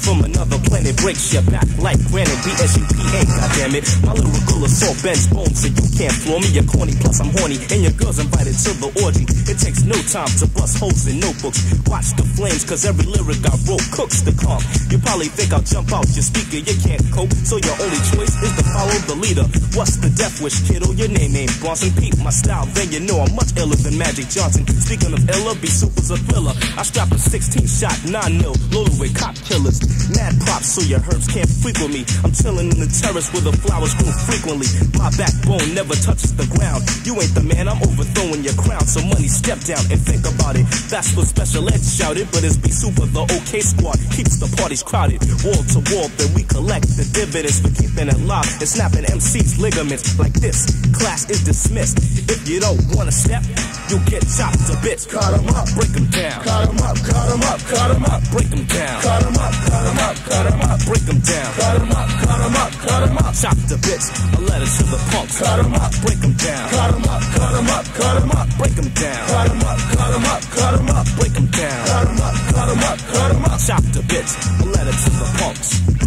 from another planet breaks your back like granite. BSUPA, goddammit. My little lyrical assault bends bones so you can't floor me. You're corny, plus I'm horny, and your girl's invited to the orgy. It takes no time to bust holes in notebooks. Watch the flames, cause every lyric I wrote cooks the calm. You probably think I'll jump out your speaker, you can't cope, so your only choice is to follow the leader. What's the death wish, kiddo? Your name ain't Bronson. Peep my style, then you know I'm much iller than Magic Johnson. Speaking of iller, BSUPA's a thriller. I strap a 16 shot, 9 nil, loaded with cop killers. Mad props so your herbs can't with me. I'm chilling in the terrace where the flowers grow frequently. My backbone never touches the ground. You ain't the man, I'm overthrowing your crown. So money, step down and think about it. That's what special ed shouted, but it's BSUPA. The OK squad keeps the parties crowded. Wall to wall, then we collect the dividends for keeping it locked and snapping MC's ligaments like this. Class is dismissed. If you don't wanna step, you'll get chopped to bits. Cut 'em up, break 'em down. Cut 'em up, cut 'em up, cut 'em up, break 'em down. Cut 'em up, cut 'em up, cut 'em up, break 'em down. Cut 'em up, cut cut 'em up, cut 'em up, chop the bits. A letter to the punks. Cut 'em up, break break 'em down. Cut 'em up, cut 'em up, cut 'em up, break 'em down. Cut 'em up, cut 'em up, cut 'em up, break 'em down. Cut 'em up, cut 'em up, cut up, chop the bits. A letter to the punks.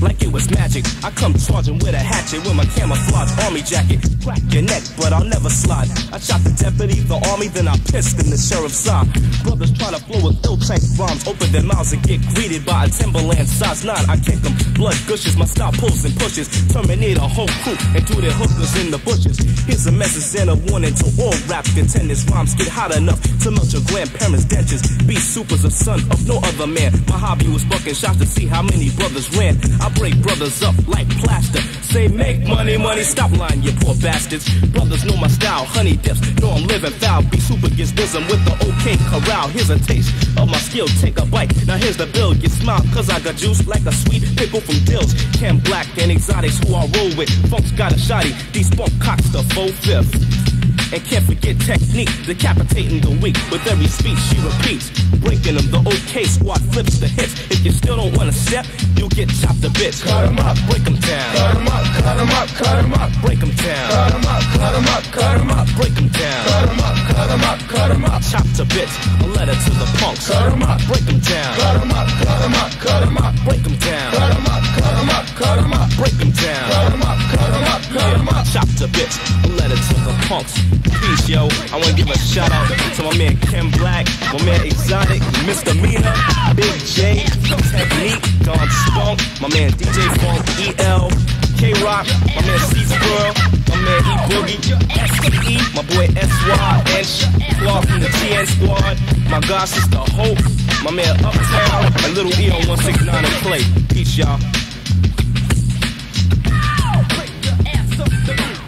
Like it was magic. I come charging with a hatchet with my camouflage army jacket. Crack your neck, but I'll never slide. I shot the deputy, the army, then I pissed in the sheriff's side. Brothers try to flow with ill-type rhymes, open their mouths and get greeted by a Timberland size 9. I kick them, blood gushes, my style pulls and pushes. Terminate a whole crew and do their hookers in the bushes. Here's a message and a warning to all rap contenders. Rhymes get hot enough to melt your grandparents' dentures. BSUPA's a son of no other man. My hobby was bucking shots to see how many brothers ran. I break brothers up like plaster. Say make money, money, stop lying, you poor bastards. Brothers know my style, honey dips, know I'm living foul. BSUPA gets bosom with the OK corral. Here's a taste of my skill, take a bite. Now here's the bill, you smile, cause I got juice like a sweet pickle from Dills. Cam Black and exotics who I roll with. Funk's got a shotty, these spunk cocks the full fifth. And can't forget technique, decapitating the weak. With every speech she repeats, breaking them. The OK squad flips the hits. If you still don't wanna step, you'll get chopped to bits. Cut 'em up, break 'em down. Cut 'em up, cut 'em up, cut 'em up, break 'em down. Cut 'em up, cut 'em up, cut 'em up, break 'em down. Cut 'em up, cut 'em up, cut 'em up, chop to bits. A letter to the punks. Cut 'em up, break 'em down. Cut 'em up, cut 'em up, cut 'em up, break 'em down. Cut 'em up, cut 'em up, cut 'em up, break 'em down. Cut 'em up, cut 'em up, cut 'em up, chop to bits letter to the punks. Peace, yo. I wanna give a shout out to my man Ken Black, my man Exotic, Mr. Misdemeanor, Big J, Technique, Don Spunk, my man DJ Funk, EL, K Rock, my man C Squirrel, my man E Boogie, E, my boy SY, and Claw from the TN Squad, my god sister Hope, my man Uptown, and Little E on 169 and Play. Peace, y'all. The.